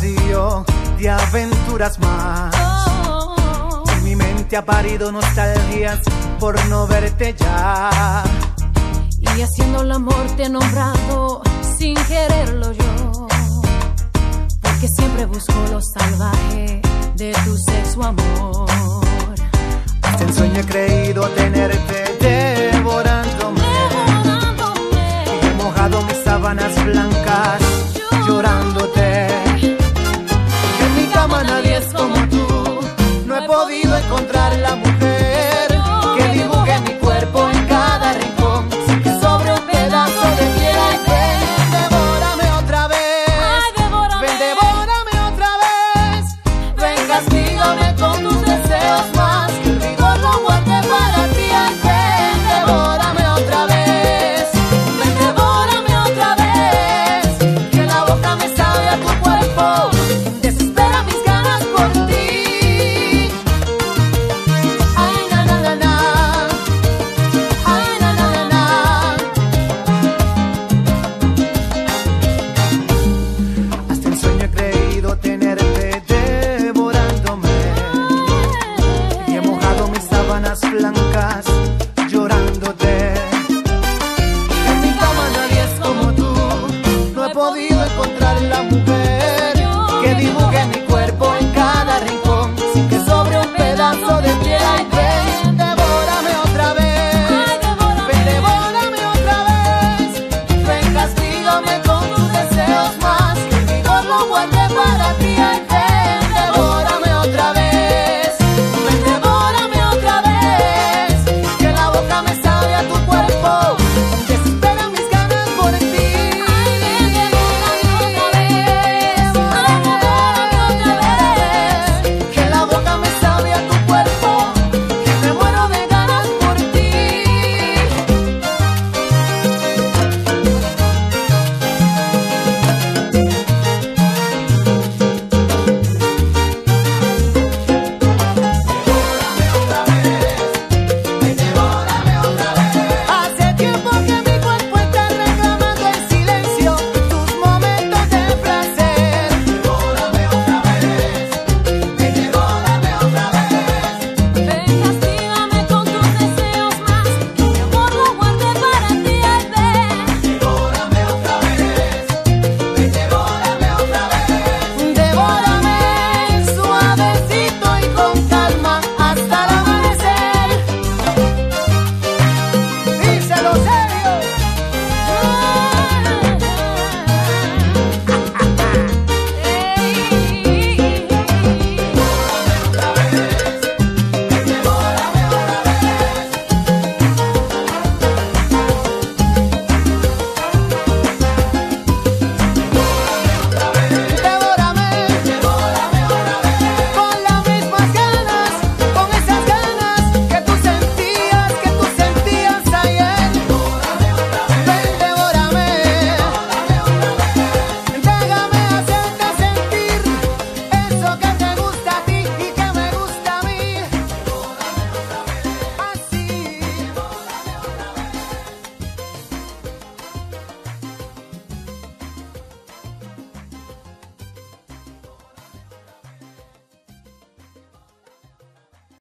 de aventuras más. Y mi mente ha parido nostalgias por no verte ya. Y haciendo el amor te he nombrado sin quererlo yo. Porque siempre busco lo salvaje de tu sexo amor. Hasta en sueño he creído tenerte Desespera mis ganas por ti, ay na na na na, ay na na na na. Hasta el sueño he creído tenerte devorándome y he mojado mis sábanas blancas.